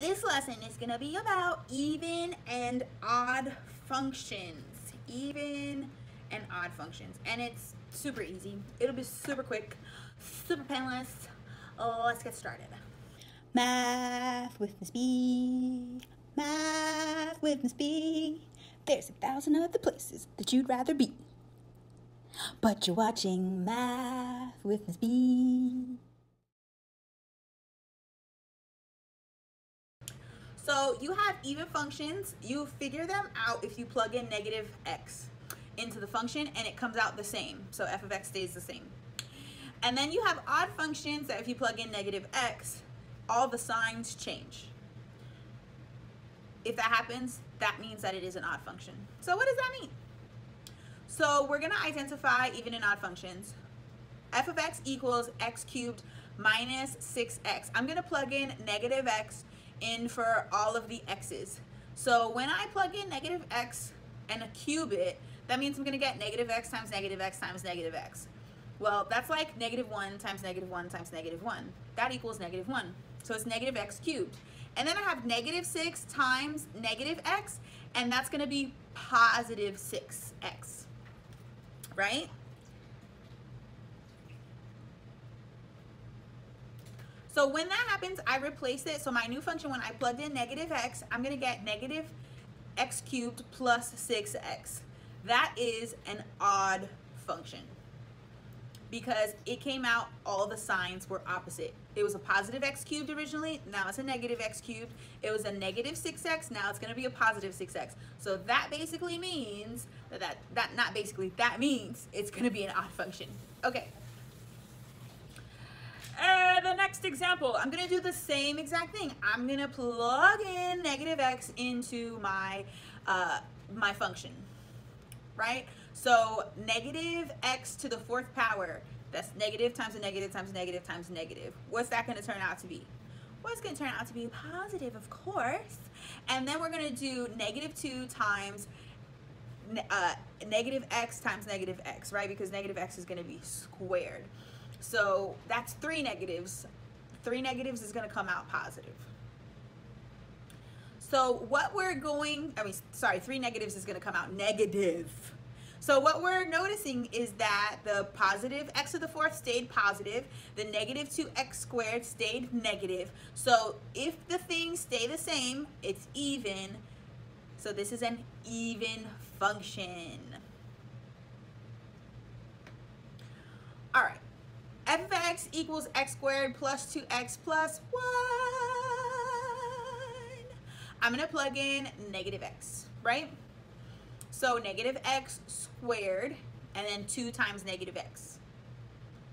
This lesson is going to be about even and odd functions. Even and odd functions. And it's super easy. It'll be super quick, super painless. Oh, let's get started. Math with Miss B. Math with Miss B. There's a thousand other places that you'd rather be. But you're watching Math with Miss B. So you have even functions. You figure them out if you plug in negative x into the function and it comes out the same. So f of x stays the same. And then you have odd functions that if you plug in negative x, all the signs change. If that happens, that means that it is an odd function. So what does that mean? So we're gonna identify even and odd functions. f of x equals x cubed minus 6x. I'm gonna plug in negative x in for all of the x's. So when I plug in negative x and a cube it, that means I'm gonna get negative x times negative x times negative x. Well, that's like negative 1 times negative 1 times negative 1. That equals negative 1. So it's negative x cubed. And then I have negative 6 times negative x, and that's to be positive 6x, right? So when that happens, I replace it. So my new function, when I plugged in negative x, I'm going to get negative x cubed plus 6x. That is an odd function because it came out all the signs were opposite. It was a positive x cubed originally, now it's a negative x cubed. It was a negative 6x, now it's going to be a positive 6x. So that basically means, that, that, that not basically, that means it's going to be an odd function. Okay. Uh, the next example, I'm gonna do the same exact thing. I'm gonna plug in negative x into my, uh, my function, right? So negative x to the fourth power, that's negative times a negative times a negative times a negative. What's that gonna turn out to be? Well, it's gonna turn out to be positive, of course. And then we're gonna do negative two times uh, negative x times negative x, right? Because negative x is gonna be squared. So that's three negatives. Three negatives is gonna come out positive. So what we're going, I mean, sorry, three negatives is gonna come out negative. So what we're noticing is that the positive x to the fourth stayed positive, the negative 2x squared stayed negative. So if the things stay the same, it's even. So this is an even function. All right, f of x equals x squared plus 2x plus 1. I'm gonna plug in negative x, right? So negative x squared and then 2 times negative x.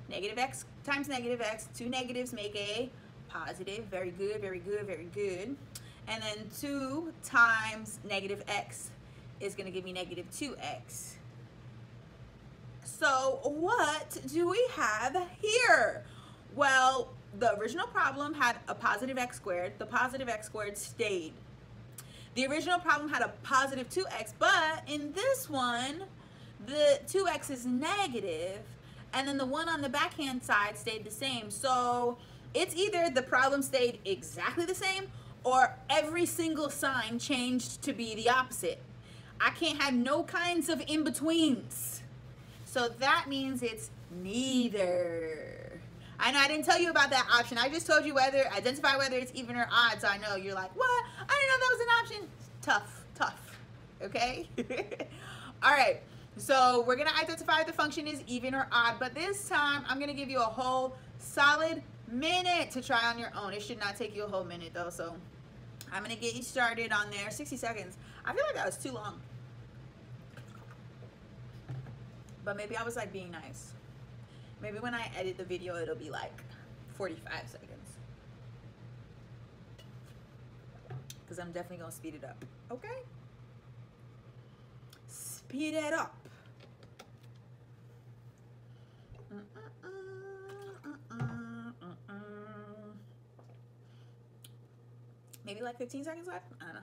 Negative x times negative x, two negatives make a positive. Very good, very good, very good. And then 2 times negative x is going to give me negative 2x. So what do we have here? Well, the original problem had a positive x squared. The positive x squared stayed. The original problem had a positive 2x, but in this one, the 2x is negative, and then the one on the backhand side stayed the same. So it's either the problem stayed exactly the same or every single sign changed to be the opposite. I can't have no kinds of in-betweens. So that means it's neither. I know I didn't tell you about that option. I just told you whether, identify whether it's even or odd. So I know you're like, what? I didn't know that was an option. Tough, tough, okay? All right, so we're gonna identify if the function is even or odd, but this time I'm gonna give you a whole solid minute to try on your own. It should not take you a whole minute though, so I'm gonna get you started on there, 60 seconds. I feel like that was too long. But maybe I was like being nice. Maybe when I edit the video, it'll be like 45 seconds. Because I'm definitely gonna speed it up, okay? Speed it up. Maybe like 15 seconds left? I don't know.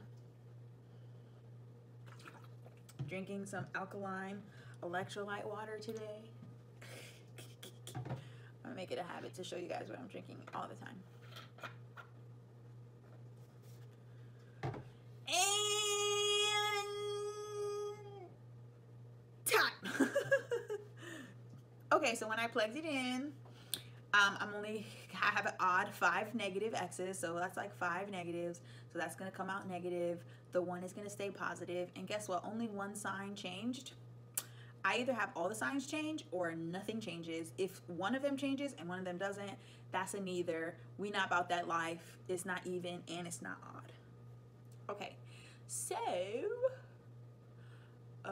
Drinking some alkaline electrolyte water today. I'm gonna make it a habit to show you guys what I'm drinking all the time. And time. okay, so when I plugged it in, um, I'm only, I have an odd five negative x's, so that's like five negatives. So that's gonna come out negative. The one is gonna stay positive. And guess what, only one sign changed. I either have all the signs change or nothing changes. If one of them changes and one of them doesn't, that's a neither. We not about that life. It's not even and it's not odd. Okay, so, uh,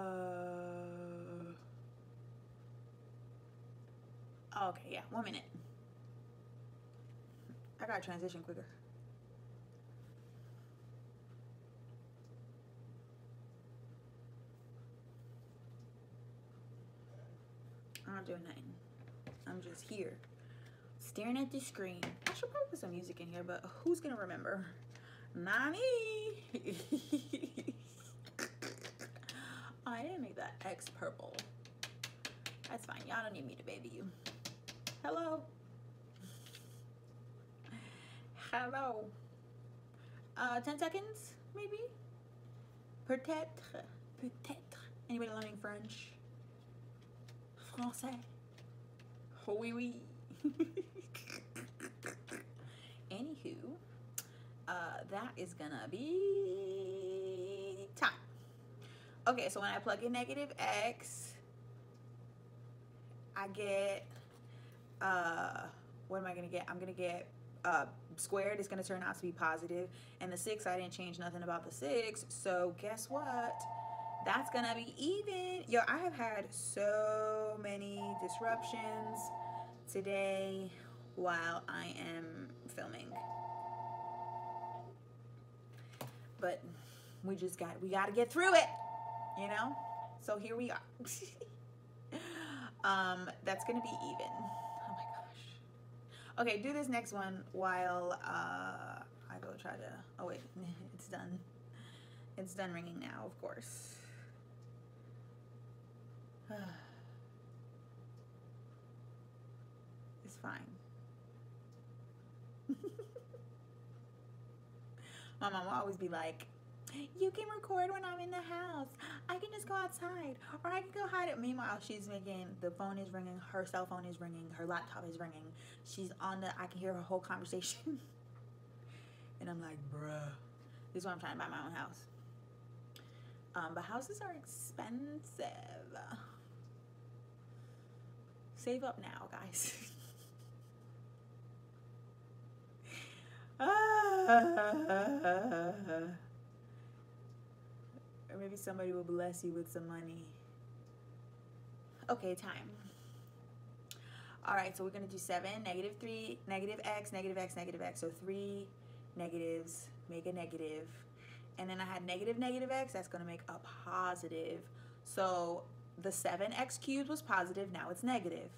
okay, yeah, one minute. I gotta transition quicker. I'm not doing nothing. I'm just here, staring at the screen. I should probably put some music in here, but who's gonna remember? Not me. I didn't make that X purple. That's fine. Y'all don't need me to baby you. Hello. Hello. Uh, 10 seconds, maybe? Peut-être. Peut-être. Anybody learning French? Français. Oui, oui. Anywho, uh, that is gonna be time. Okay, so when I plug in negative x, I get, uh, what am I gonna get? I'm gonna get uh, squared is gonna turn out to be positive, and the six, I didn't change nothing about the six, so guess what? That's gonna be even. Yo, I have had so many disruptions today while I am filming. But we just got, we got to get through it, you know? So here we are. um, that's to be even. Oh my gosh. Okay, do this next one while uh, I go try to, oh wait, it's done. It's done ringing now, of course. it's fine. My mom will always be like, you can record when I'm in the house. I can just go outside or I can go hide it. Meanwhile, she's making, the phone is ringing, her cell phone is ringing, her laptop is ringing. She's on the, I can hear her whole conversation. and I'm like, bruh, this is why I'm trying to buy my own house. Um, but houses are expensive. Save up now, guys. or maybe somebody will bless you with some money. Okay, time. All right, so we're gonna do seven, negative three, negative x, negative x, negative x. So three negatives make a negative. And then I had negative negative x, that's gonna make a positive. So the seven x cubed was positive, now it's negative.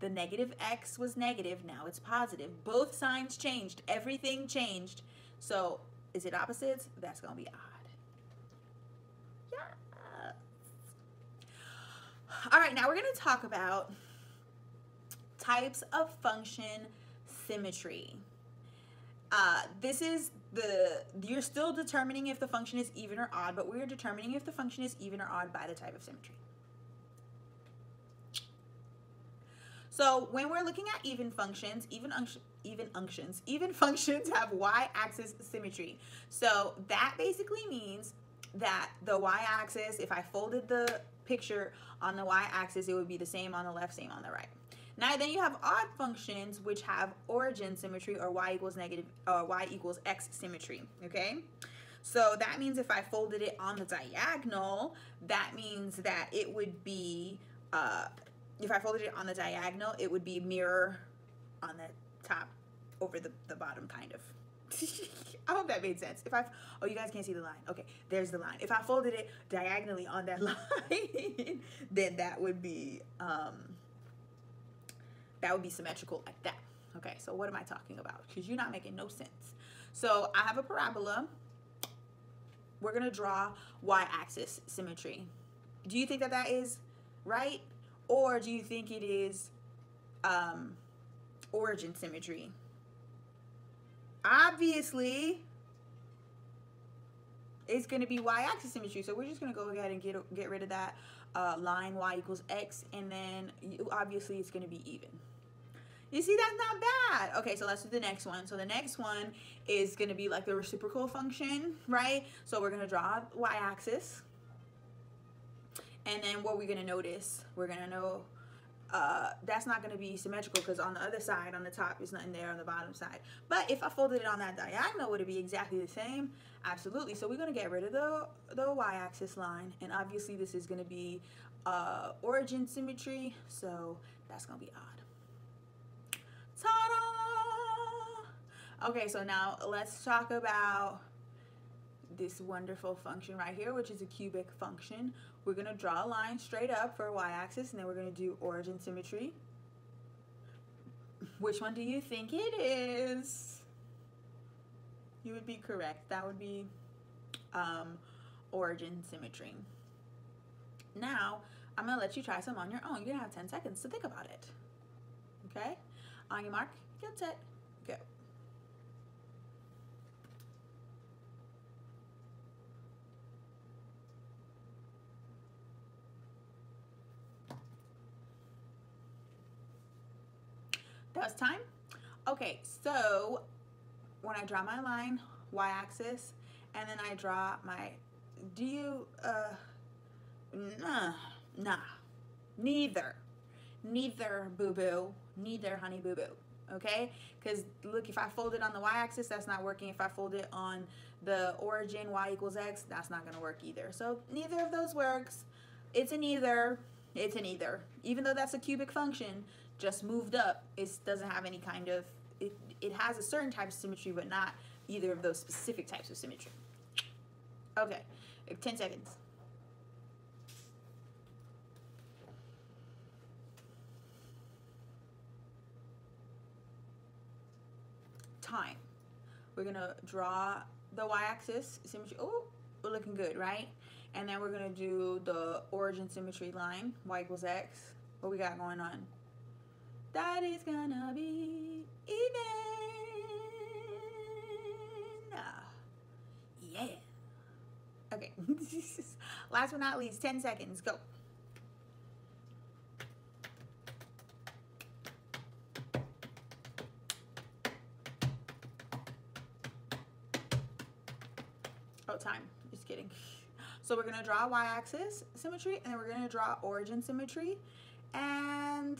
The negative x was negative, now it's positive. Both signs changed, everything changed. So is it opposites? That's gonna be odd. Yes. All right, now we're gonna talk about types of function symmetry. Uh, this is the, you're still determining if the function is even or odd, but we're determining if the function is even or odd by the type of symmetry. So when we're looking at even functions, even even functions, even functions have y-axis symmetry. So that basically means that the y-axis, if I folded the picture on the y-axis, it would be the same on the left, same on the right. Now then you have odd functions which have origin symmetry or y equals negative or y equals x symmetry, okay? So that means if I folded it on the diagonal, that means that it would be uh, if I folded it on the diagonal, it would be mirror on the top over the, the bottom, kind of. I hope that made sense. If I, oh, you guys can't see the line. Okay, there's the line. If I folded it diagonally on that line, then that would be, um, that would be symmetrical like that. Okay, so what am I talking about? Because you're not making no sense. So I have a parabola. We're gonna draw y-axis symmetry. Do you think that that is right? Or do you think it is um, origin symmetry? Obviously, it's going to be y-axis symmetry. So we're just going to go ahead and get, get rid of that uh, line y equals x. And then you, obviously it's going to be even. You see, that's not bad. Okay, so let's do the next one. So the next one is going to be like the reciprocal function, right? So we're going to draw y-axis. And then what we're to notice, we're to know uh, that's not going to be symmetrical because on the other side, on the top, there's nothing there on the bottom side. But if I folded it on that diagonal, would it be exactly the same? Absolutely. So we're going to get rid of the, the y-axis line. And obviously this is going to be uh, origin symmetry. So that's going to be odd. Ta-da! Okay, so now let's talk about this wonderful function right here, which is a cubic function. We're going to draw a line straight up for y-axis and then we're going to do origin symmetry. Which one do you think it is? You would be correct. That would be um, origin symmetry. Now, I'm going to let you try some on your own. You're to have 10 seconds to think about it. Okay? On your mark, get set, go. Was time? Okay, so when I draw my line, y-axis, and then I draw my, do you, uh, nah, nah, neither, neither boo-boo, neither honey boo-boo, okay? Because look, if I fold it on the y-axis, that's not working. If I fold it on the origin, y equals x, that's not gonna work either. So neither of those works. It's an either, it's an either. Even though that's a cubic function, just moved up, it doesn't have any kind of, it, it has a certain type of symmetry, but not either of those specific types of symmetry. Okay, 10 seconds. Time. We're gonna draw the y-axis symmetry. Oh, we're looking good, right? And then we're gonna do the origin symmetry line, y equals x. What we got going on? that is gonna be even. yeah. Okay. Last but not least, 10 seconds. Go. Oh, time. Just kidding. So we're to draw y-axis symmetry, and we're to draw origin symmetry. And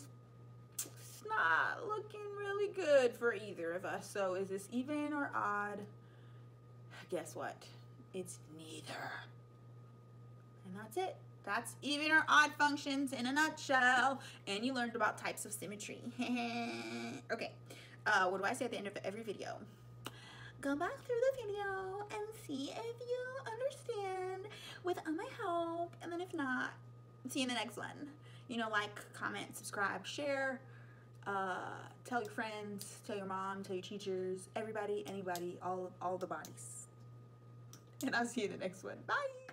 it's not looking really good for either of us. So is this even or odd? Guess what? It's neither. And that's it. That's even or odd functions in a nutshell. And you learned about types of symmetry. okay, uh, what do I say at the end of every video? Go back through the video and see if you understand with all my help. And then if not, see you in the next one. You know, like, comment, subscribe, share. Uh, tell your friends, tell your mom, tell your teachers, everybody, anybody, all, all the bodies. And I'll see you in the next one. Bye.